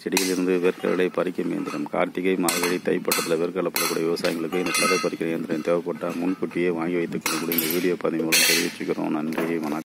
செடியிலிருந்து வேர்க்கடலை பறிக்கும் இயந்திரம் கார்த்திகை மார்கழி தைப்பட்டத்தில் வேர்க்கடலை போடக்கூடிய விவசாயிகளுக்கு இந்த கடலை பறிக்கிற இயந்திரம் தேவைப்பட்டால் முன்கூட்டியே வாங்கி வைத்துக் கொள்ளக்கூடிய இந்த வீடியோ பதிவு மூலம் தெரிவிச்சுக்கிறோம். நன்றி வணக்கம்.